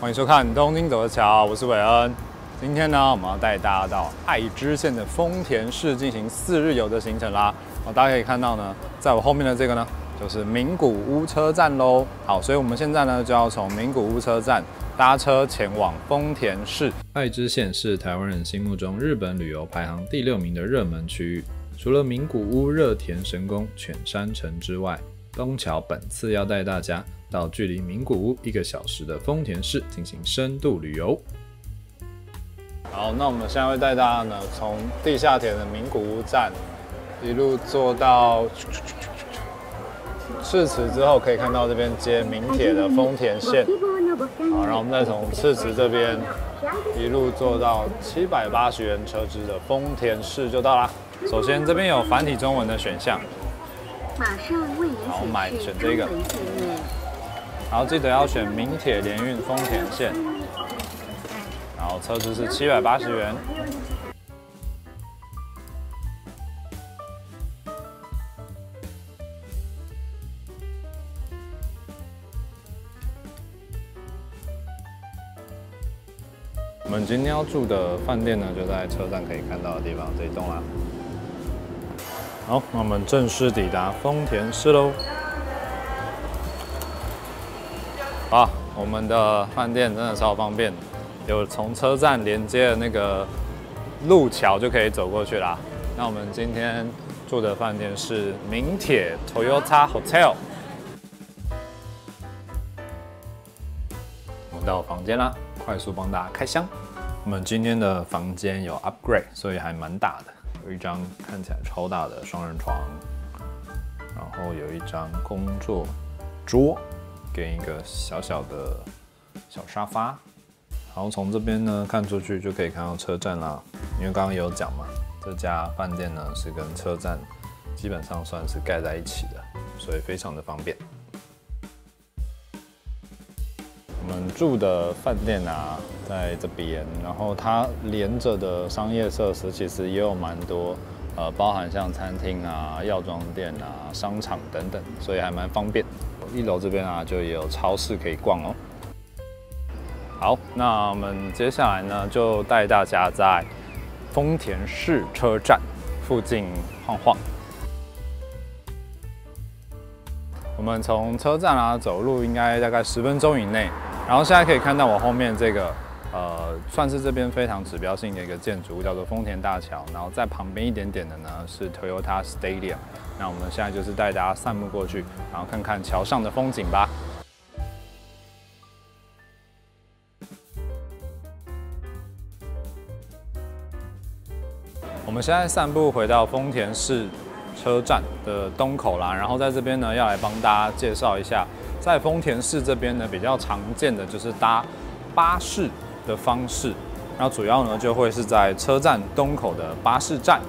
欢迎收看《东京走的桥》，我是韦恩。今天呢，我们要带大家到爱知县的丰田市进行四日游的行程啦。哦，大家可以看到呢，在我后面的这个呢，就是名古屋车站喽。好，所以我们现在呢，就要从名古屋车站搭车前往丰田市。爱知县是台湾人心目中日本旅游排行第六名的热门区域。除了名古屋热田神宫、犬山城之外，东桥本次要带大家。到距离名古屋一个小时的丰田市进行深度旅游。好，那我们现在会带大家呢，从地下铁的名古屋站一路坐到赤池之后，可以看到这边接名铁的丰田线。好，然后我们再从赤池这边一路坐到七百八十元车资的丰田市就到啦。首先这边有繁体中文的选项，马上为您好，买选这个。然后记得要选名铁联运丰田线，然后车资是七百八十元。我们今天要住的饭店呢，就在车站可以看到的地方这一栋啦。好，那我们正式抵达丰田市喽。啊，我们的饭店真的超方便，有从车站连接的那个路桥就可以走过去啦。那我们今天住的饭店是名铁 Toyota Hotel。我们到房间啦，快速帮大家开箱。我们今天的房间有 upgrade，所以还蛮大的，有一张看起来超大的双人床，然后有一张工作桌。跟一个小小的小沙发，然后从这边呢看出去就可以看到车站啦。因为刚刚有讲嘛，这家饭店呢是跟车站基本上算是盖在一起的，所以非常的方便。我们住的饭店啊在这边，然后它连着的商业设施其实也有蛮多，呃，包含像餐厅啊、药妆店啊、商场等等，所以还蛮方便。一楼这边啊，就也有超市可以逛哦。好，那我们接下来呢，就带大家在丰田市车站附近晃晃。我们从车站啊走路应该大概十分钟以内。然后现在可以看到我后面这个，呃，算是这边非常指标性的一个建筑物，叫做丰田大桥。然后在旁边一点点的呢，是 Toyota Stadium。那我们现在就是带大家散步过去，然后看看桥上的风景吧。我们现在散步回到丰田市车站的东口啦，然后在这边呢，要来帮大家介绍一下，在丰田市这边呢，比较常见的就是搭巴士的方式，然后主要呢就会是在车站东口的巴士站。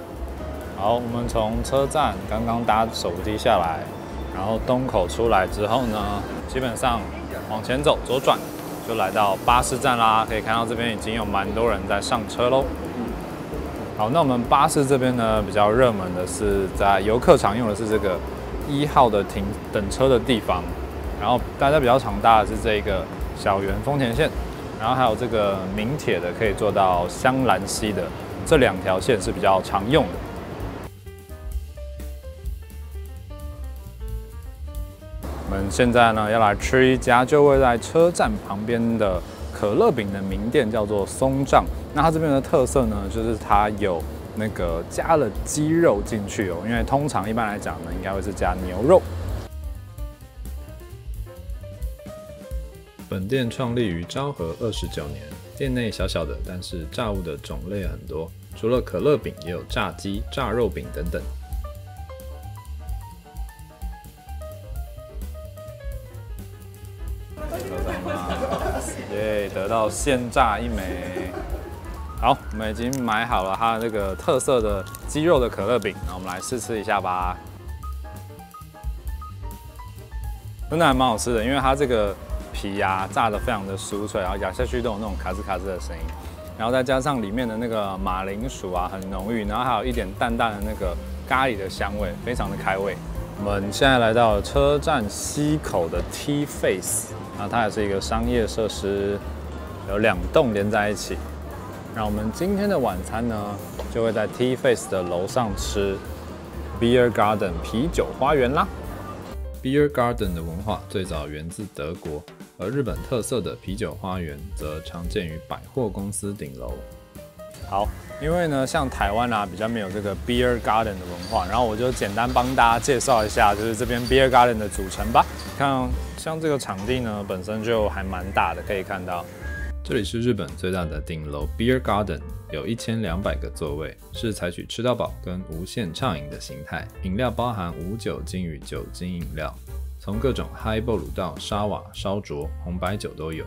好，我们从车站刚刚搭手机下来，然后东口出来之后呢，基本上往前走左转就来到巴士站啦。可以看到这边已经有蛮多人在上车喽。好，那我们巴士这边呢比较热门的是在游客常用的是这个一号的停等车的地方，然后大家比较常搭的是这个小圆丰田线，然后还有这个名铁的可以坐到香兰溪的这两条线是比较常用的。我们现在呢要来吃一家就位在车站旁边的可乐饼的名店，叫做松丈。那它这边的特色呢，就是它有那个加了鸡肉进去哦，因为通常一般来讲呢，应该会是加牛肉。本店创立于昭和二十九年，店内小小的，但是炸物的种类很多，除了可乐饼，也有炸鸡、炸肉饼等等。现榨一枚，好，我们已经买好了它的这个特色的鸡肉的可乐饼，那我们来试吃一下吧。真的还蛮好吃的，因为它这个皮呀炸的非常的酥脆，然后咬下去都有那种卡吱卡吱的声音，然后再加上里面的那个马铃薯啊很浓郁，然后还有一点淡淡的那个咖喱的香味，非常的开胃。我们现在来到车站西口的 T Face，那它也是一个商业设施。有两栋连在一起。那我们今天的晚餐呢，就会在 T Face 的楼上吃 Beer Garden 啤酒花园啦。Beer Garden 的文化最早源自德国，而日本特色的啤酒花园则常见于百货公司顶楼。好，因为呢，像台湾啊，比较没有这个 Beer Garden 的文化，然后我就简单帮大家介绍一下，就是这边 Beer Garden 的组成吧。看，像这个场地呢，本身就还蛮大的，可以看到。这里是日本最大的顶楼 Beer Garden，有一千两百个座位，是采取吃到饱跟无限畅饮的形态。饮料包含无酒精与酒精饮料，从各种 Highball 到沙瓦、烧灼、红白酒都有。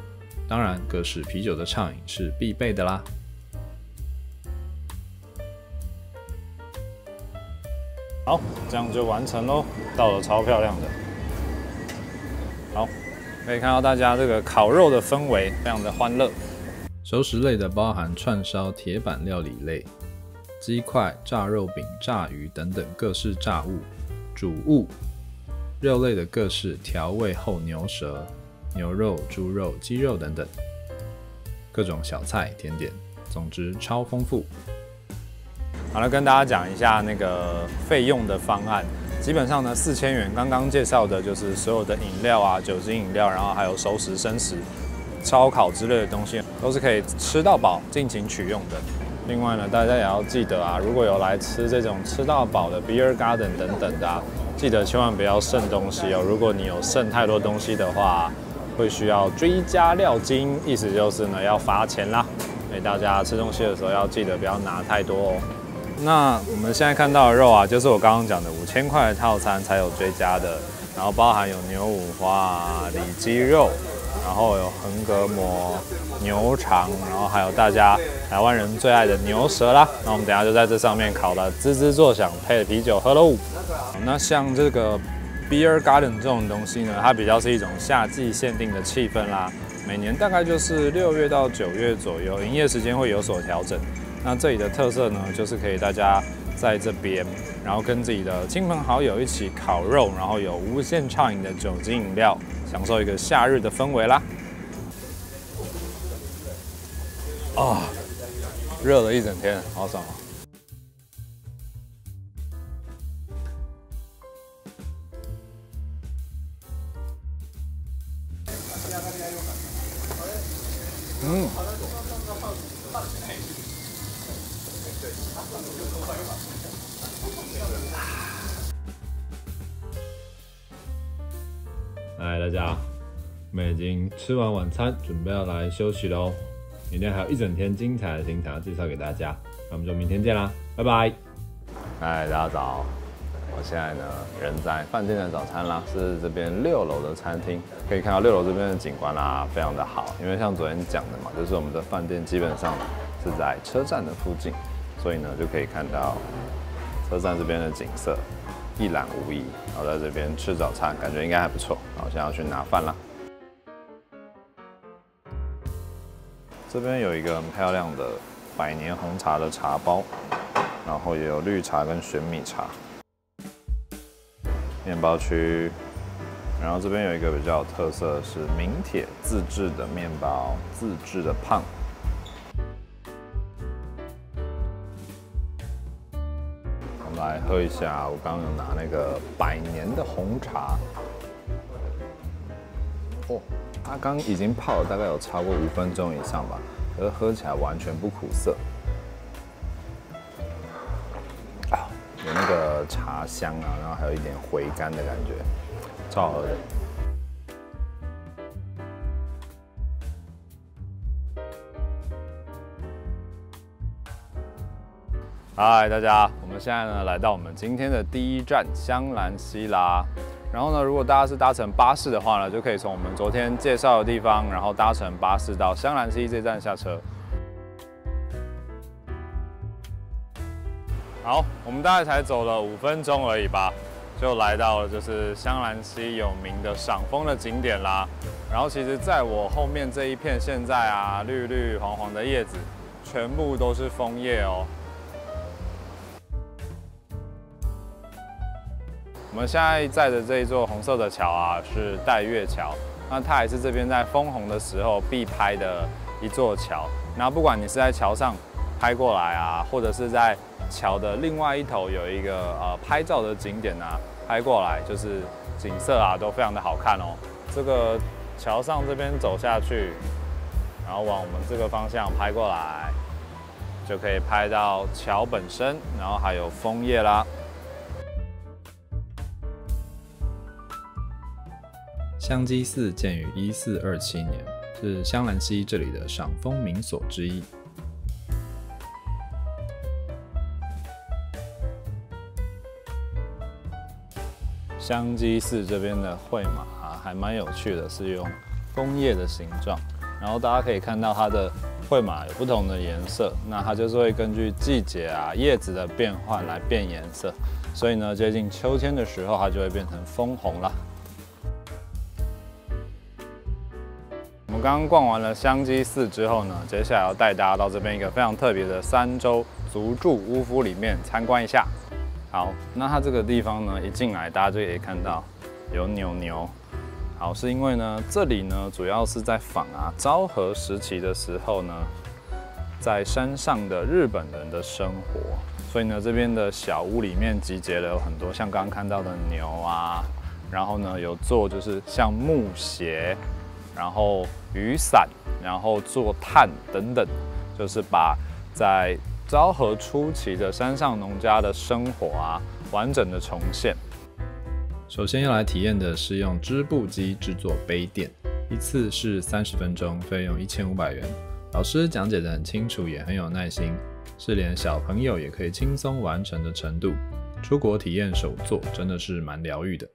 当然，各式啤酒的畅饮是必备的啦。好，这样就完成喽，倒的超漂亮的。好。可以看到大家这个烤肉的氛围非常的欢乐。熟食类的包含串烧、铁板料理类、鸡块、炸肉饼、炸鱼等等各式炸物、煮物；肉类的各式调味后牛舌、牛肉、猪肉、鸡肉等等，各种小菜、甜点，总之超丰富。好了，跟大家讲一下那个费用的方案。基本上呢，四千元刚刚介绍的就是所有的饮料啊、酒精饮料，然后还有熟食、生食、烧烤之类的东西，都是可以吃到饱、尽情取用的。另外呢，大家也要记得啊，如果有来吃这种吃到饱的 Beer Garden 等等的，记得千万不要剩东西哦。如果你有剩太多东西的话，会需要追加料金，意思就是呢要罚钱啦。所以大家吃东西的时候要记得不要拿太多哦。那我们现在看到的肉啊，就是我刚刚讲的五千块的套餐才有追加的，然后包含有牛五花、里脊肉，然后有横膈膜、牛肠，然后还有大家台湾人最爱的牛舌啦。那我们等下就在这上面烤的滋滋作响，配啤酒喝喽。那像这个 Beer Garden 这种东西呢，它比较是一种夏季限定的气氛啦，每年大概就是六月到九月左右，营业时间会有所调整。那这里的特色呢，就是可以大家在这边，然后跟自己的亲朋好友一起烤肉，然后有无限畅饮的酒精饮料，享受一个夏日的氛围啦。啊，热了一整天，好爽啊！嗯。嗨，大家，我们已经吃完晚餐，准备要来休息喽。明天还有一整天精彩的行程要介绍给大家，那我们就明天见啦，拜拜。嗨，大家早，我现在呢人在饭店的早餐啦，是这边六楼的餐厅，可以看到六楼这边的景观啦，非常的好。因为像昨天讲的嘛，就是我们的饭店基本上是在车站的附近，所以呢就可以看到车站这边的景色。一览无遗，然后在这边吃早餐，感觉应该还不错。然后现在要去拿饭了。这边有一个很漂亮的百年红茶的茶包，然后也有绿茶跟玄米茶。面包区，然后这边有一个比较有特色的是名铁自制的面包，自制的胖。喝一下，我刚刚有拿那个百年的红茶，哦，它刚已经泡了大概有超过五分钟以上吧，而喝起来完全不苦涩，啊，有那个茶香啊，然后还有一点回甘的感觉，超好喝的。嗨，大家，我们现在呢来到我们今天的第一站香兰溪啦。然后呢，如果大家是搭乘巴士的话呢，就可以从我们昨天介绍的地方，然后搭乘巴士到香兰溪这站下车。好，我们大概才走了五分钟而已吧，就来到了就是香兰溪有名的赏枫的景点啦。然后其实在我后面这一片，现在啊绿绿黄黄的叶子，全部都是枫叶哦。我们现在在的这一座红色的桥啊，是岱月桥。那它也是这边在枫红的时候必拍的一座桥。然后不管你是在桥上拍过来啊，或者是在桥的另外一头有一个呃拍照的景点啊，拍过来就是景色啊都非常的好看哦。这个桥上这边走下去，然后往我们这个方向拍过来，就可以拍到桥本身，然后还有枫叶啦。香积寺建于一四二七年，是香兰溪这里的赏枫名所之一。香积寺这边的绘马啊，还蛮有趣的，是用枫叶的形状，然后大家可以看到它的绘马有不同的颜色，那它就是会根据季节啊叶子的变换来变颜色，所以呢，接近秋天的时候，它就会变成枫红了。刚刚逛完了香积寺之后呢，接下来要带大家到这边一个非常特别的三洲足住屋夫里面参观一下。好，那它这个地方呢，一进来大家就可以看到有牛牛。好，是因为呢，这里呢主要是在仿啊昭和时期的时候呢，在山上的日本人的生活，所以呢这边的小屋里面集结了有很多像刚刚看到的牛啊，然后呢有做就是像木鞋，然后雨伞，然后做炭等等，就是把在昭和初期的山上农家的生活啊，完整的重现。首先要来体验的是用织布机制作杯垫，一次是三十分钟，费用一千五百元。老师讲解的很清楚，也很有耐心，是连小朋友也可以轻松完成的程度。出国体验手作真的是蛮疗愈的。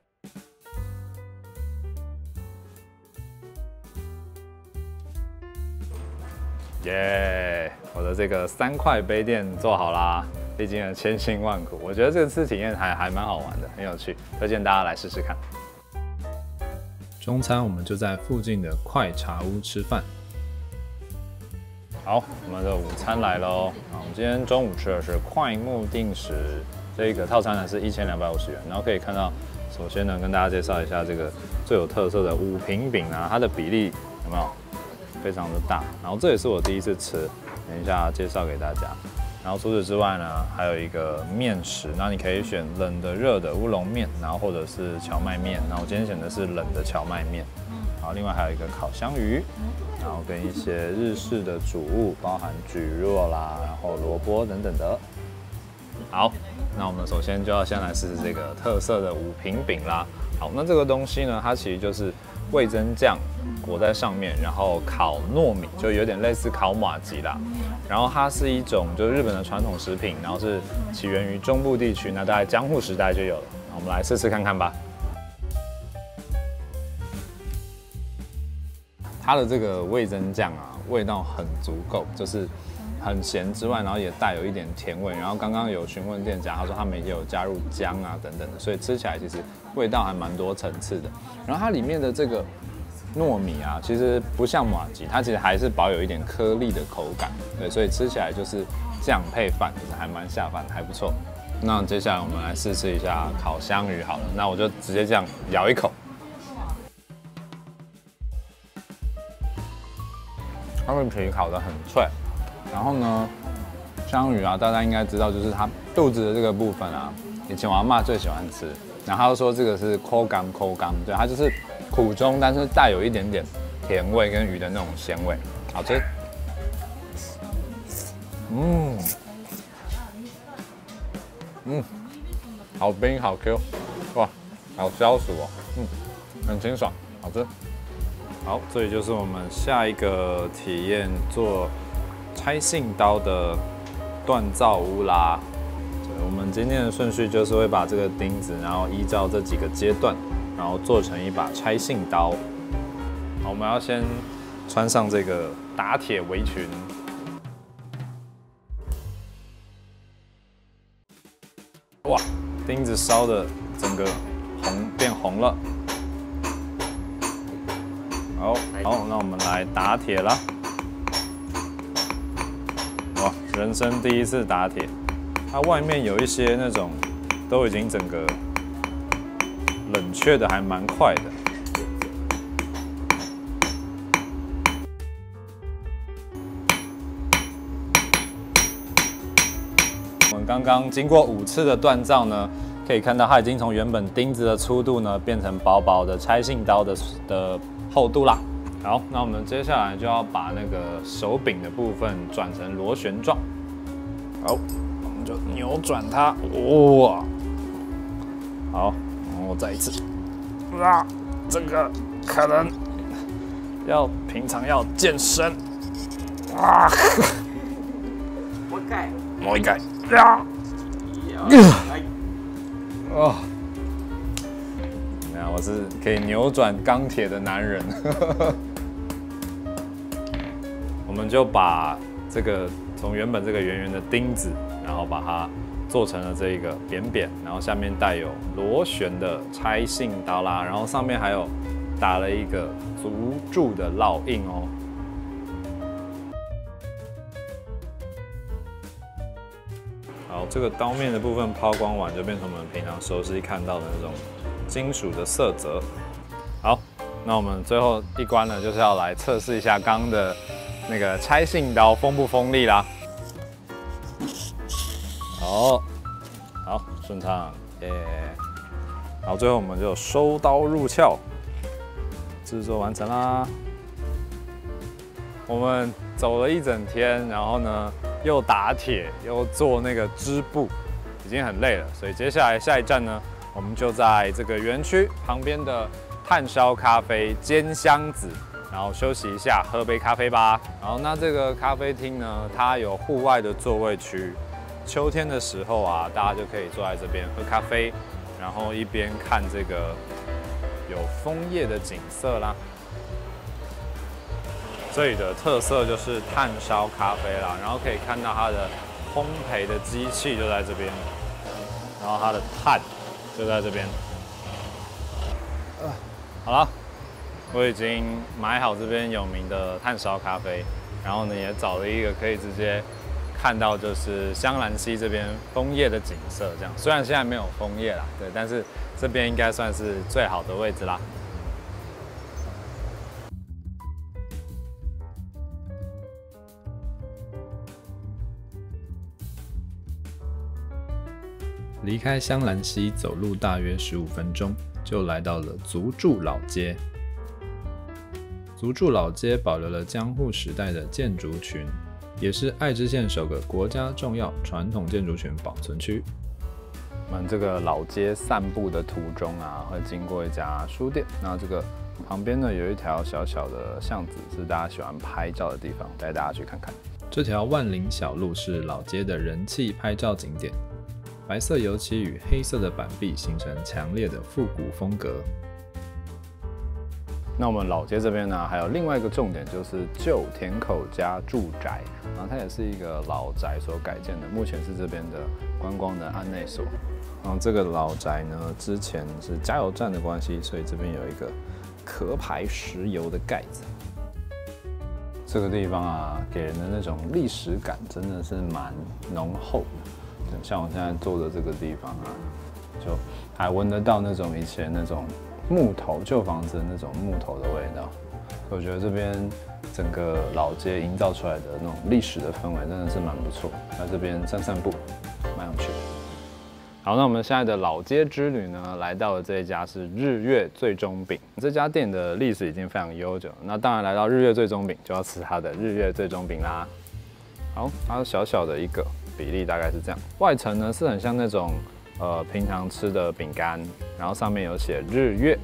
耶！我的这个三块杯垫做好啦，历经了千辛万苦，我觉得这次体验还还蛮好玩的，很有趣，推荐大家来试试看。中餐我们就在附近的快茶屋吃饭。好，我们的午餐来喽！啊，我们今天中午吃的是快木定时，这个套餐呢是一千两百五十元。然后可以看到，首先呢跟大家介绍一下这个最有特色的五平饼啊，它的比例有没有？非常的大，然后这也是我第一次吃，等一下介绍给大家。然后除此之外呢，还有一个面食，那你可以选冷的、热的乌龙面，然后或者是荞麦面。那我今天选的是冷的荞麦面。然后另外还有一个烤香鱼，然后跟一些日式的主物，包含蒟蒻啦，然后萝卜等等的。好，那我们首先就要先来试试这个特色的五平饼啦。好，那这个东西呢，它其实就是味增酱。裹在上面，然后烤糯米，就有点类似烤马吉啦。然后它是一种就是日本的传统食品，然后是起源于中部地区，那大概江户时代就有了。我们来试试看看吧。它的这个味增酱啊，味道很足够，就是很咸之外，然后也带有一点甜味。然后刚刚有询问店家，他说他们也有加入姜啊等等的，所以吃起来其实味道还蛮多层次的。然后它里面的这个。糯米啊，其实不像马吉，它其实还是保有一点颗粒的口感，对，所以吃起来就是酱配饭，其实还蛮下饭，还不错。那接下来我们来试试一下烤香鱼好了，那我就直接这样咬一口，它的皮烤得很脆，然后呢，香鱼啊，大家应该知道，就是它肚子的这个部分啊，以前我阿妈最喜欢吃，然后说这个是口感口感，对，它就是。苦中，但是带有一点点甜味跟鱼的那种鲜味，好吃。嗯，嗯，好冰好 Q，哇，好消暑哦，嗯，很清爽，好吃。好，这里就是我们下一个体验做拆信刀的锻造屋啦。我们今天的顺序就是会把这个钉子，然后依照这几个阶段。然后做成一把拆信刀。好，我们要先穿上这个打铁围裙。哇，钉子烧的整个红变红了。好，好，那我们来打铁了。人生第一次打铁。它外面有一些那种都已经整个冷却的还蛮快的。我们刚刚经过五次的锻造呢可以看到它已经从原本钉子的粗度呢变成薄薄的拆信刀的的厚度啦。好，那我们接下来就要把那个手柄的部分转成螺旋状。好，我们就扭转它。哇，好，然后再一次。啊，这个可能要平常要健身。啊，魔盖，摸一盖。啊，我是可以扭转钢铁的男人。我们就把这个从原本这个圆圆的钉子，然后把它做成了这一个扁扁，然后下面带有螺旋的拆信刀啦，然后上面还有打了一个足柱的烙印哦。好，这个刀面的部分抛光完，就变成我们平常熟悉看到的那种金属的色泽。好，那我们最后一关呢，就是要来测试一下刚的。那个拆信刀锋不锋利啦？好，好顺畅，耶！好，最后我们就收刀入鞘，制作完成啦。我们走了一整天，然后呢又打铁又做那个织布，已经很累了，所以接下来下一站呢，我们就在这个园区旁边的炭烧咖啡煎香子。然后休息一下，喝杯咖啡吧。然后那这个咖啡厅呢，它有户外的座位区。秋天的时候啊，大家就可以坐在这边喝咖啡，然后一边看这个有枫叶的景色啦。这里的特色就是炭烧咖啡啦，然后可以看到它的烘焙的机器就在这边，然后它的炭就在这边。好了。我已经买好这边有名的炭烧咖啡，然后呢也找了一个可以直接看到就是香兰溪这边枫叶的景色。这样虽然现在没有枫叶啦，对，但是这边应该算是最好的位置啦。离开香兰溪走路大约十五分钟，就来到了足柱老街。足柱老街保留了江户时代的建筑群，也是爱知县首个国家重要传统建筑群保存区。我们这个老街散步的途中啊，会经过一家书店。那这个旁边呢，有一条小小的巷子，是大家喜欢拍照的地方，带大家去看看。这条万灵小路是老街的人气拍照景点，白色油漆与黑色的板壁形成强烈的复古风格。那我们老街这边呢，还有另外一个重点，就是旧田口家住宅，然后它也是一个老宅所改建的，目前是这边的观光的安内所。然后这个老宅呢，之前是加油站的关系，所以这边有一个壳牌石油的盖子。这个地方啊，给人的那种历史感真的是蛮浓厚的。像我现在坐的这个地方啊，就还闻得到那种以前那种。木头旧房子的那种木头的味道，我觉得这边整个老街营造出来的那种历史的氛围真的是蛮不错。在这边散散步，蛮有趣的。好，那我们现在的老街之旅呢，来到了这一家是日月最终饼。这家店的历史已经非常悠久，那当然来到日月最终饼就要吃它的日月最终饼啦。好，它小小的一个比例大概是这样，外层呢是很像那种。呃，平常吃的饼干，然后上面有写日月。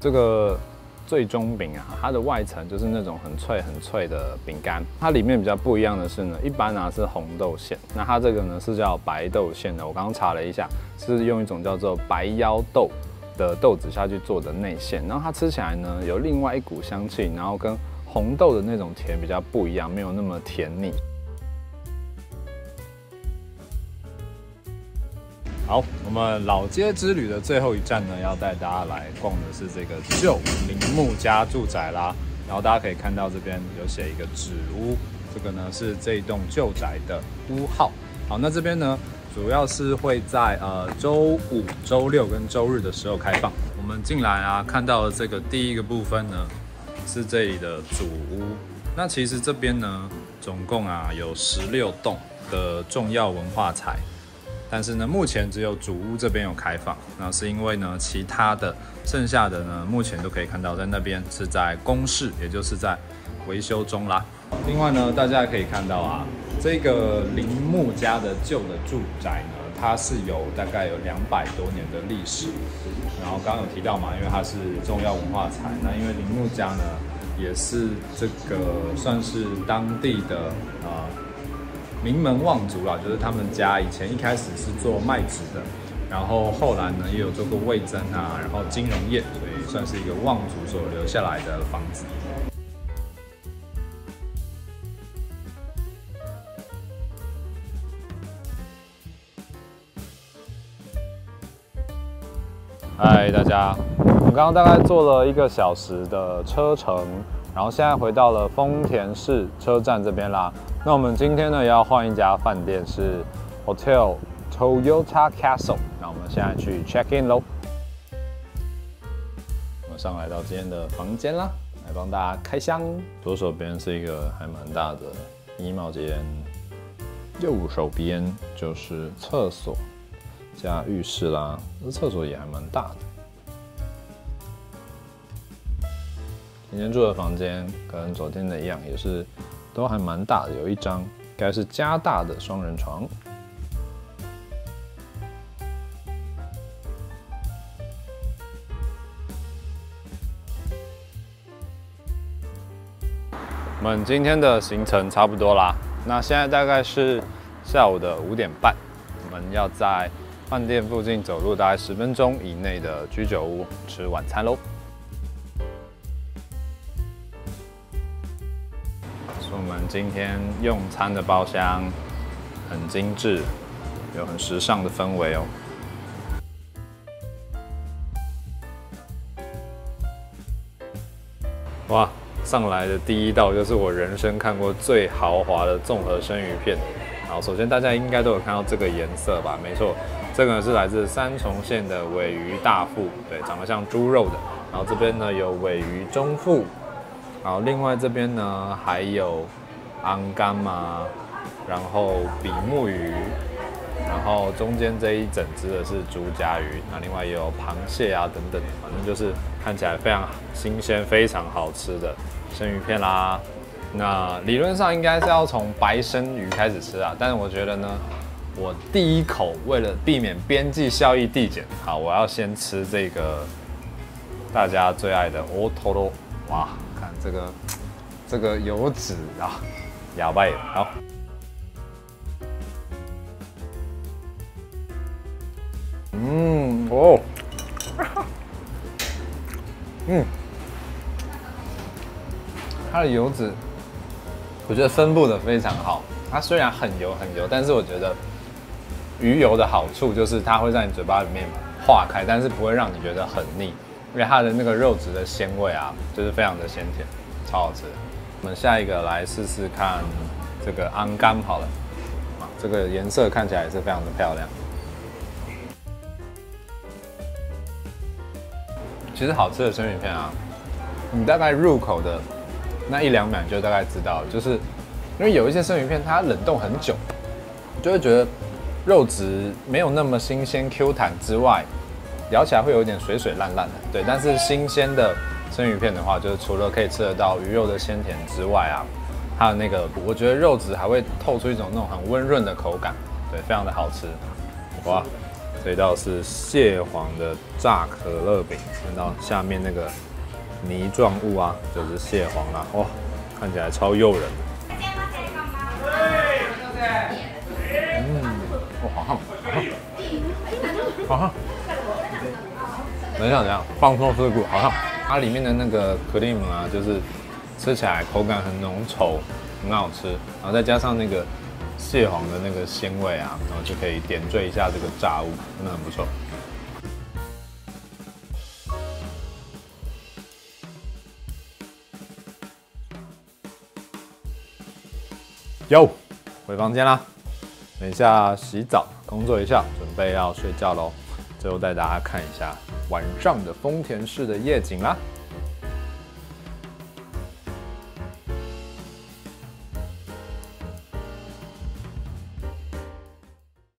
这个最终饼啊，它的外层就是那种很脆很脆的饼干，它里面比较不一样的是呢，一般呢是红豆馅，那它这个呢是叫白豆馅的。我刚刚查了一下，是用一种叫做白腰豆的豆子下去做的内馅，然后它吃起来呢有另外一股香气，然后跟红豆的那种甜比较不一样，没有那么甜腻。好，我们老街之旅的最后一站呢，要带大家来逛的是这个旧铃木家住宅啦。然后大家可以看到这边有写一个纸屋，这个呢是这一栋旧宅的屋号。好，那这边呢主要是会在呃周五、周六跟周日的时候开放。我们进来啊，看到的这个第一个部分呢是这里的主屋。那其实这边呢，总共啊有十六栋的重要文化财，但是呢，目前只有主屋这边有开放，那是因为呢，其他的剩下的呢，目前都可以看到在那边是在公示，也就是在维修中啦。另外呢，大家可以看到啊，这个铃木家的旧的住宅呢，它是有大概有两百多年的历史。然后刚刚有提到嘛，因为它是重要文化财，那因为铃木家呢。也是这个算是当地的啊名门望族啦，就是他们家以前一开始是做麦子的，然后后来呢也有做过味增啊，然后金融业，所以算是一个望族所留下来的房子。大家。我们刚刚大概坐了一个小时的车程，然后现在回到了丰田市车站这边啦。那我们今天呢要换一家饭店，是 Hotel Toyota Castle。那我们现在去 check in 喽。马上来到今天的房间啦，来帮大家开箱。左手边是一个还蛮大的衣帽间，右手边就是厕所加浴室啦。这厕所也还蛮大的。今天住的房间跟昨天的一样，也是都还蛮大的，有一张该是加大的双人床。我们今天的行程差不多啦，那现在大概是下午的五点半，我们要在饭店附近走路大概十分钟以内的居酒屋吃晚餐喽。今天用餐的包厢很精致，有很时尚的氛围哦。哇，上来的第一道就是我人生看过最豪华的综合生鱼片。好，首先大家应该都有看到这个颜色吧？没错，这个是来自三重县的尾鱼大腹，对，长得像猪肉的。然后这边呢有尾鱼中腹。然后另外这边呢还有安干嘛，然后比目鱼，然后中间这一整只的是竹夹鱼，那另外也有螃蟹啊等等，反正就是看起来非常新鲜、非常好吃的生鱼片啦。那理论上应该是要从白生鱼开始吃啊，但是我觉得呢，我第一口为了避免边际效益递减，好，我要先吃这个大家最爱的 otoro，哇！看这个，这个油脂啊，哑巴好。嗯哦，嗯，它的油脂，我觉得分布的非常好。它虽然很油很油，但是我觉得鱼油的好处就是它会在你嘴巴里面化开，但是不会让你觉得很腻。因为它的那个肉质的鲜味啊，就是非常的鲜甜，超好吃。我们下一个来试试看这个安干好了，这个颜色看起来也是非常的漂亮。其实好吃的生鱼片啊，你大概入口的那一两秒就大概知道，就是因为有一些生鱼片它冷冻很久，就会觉得肉质没有那么新鲜 Q 弹之外。咬起来会有点水水烂烂的，对。但是新鲜的生鱼片的话，就是除了可以吃得到鱼肉的鲜甜之外啊，它的那个我觉得肉质还会透出一种那种很温润的口感，对，非常的好吃。哇，这道是蟹黄的炸可乐饼，看到下面那个泥状物啊，就是蟹黄啦，哇，看起来超诱人。嗯，哇，好烫，好烫，好烫。等一下，怎样？放松事故，好像它里面的那个 cream 啊，就是吃起来口感很浓稠，很好吃。然后再加上那个蟹黄的那个鲜味啊，然后就可以点缀一下这个炸物，真的很不错。哟，回房间啦，等一下洗澡，工作一下，准备要睡觉喽。最后带大家看一下晚上的丰田市的夜景啦。